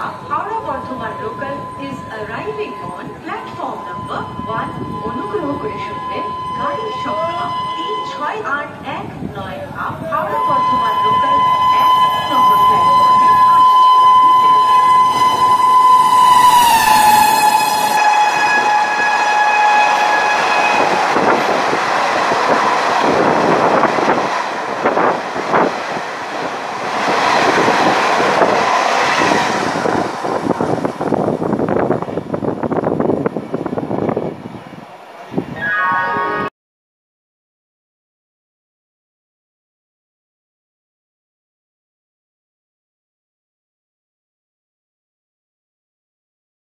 Uh, Howrah Bardhaman local is arriving on platform number 1 অনুগ্রহ করে শুনবেন গাড়ির সংখ্যা তিন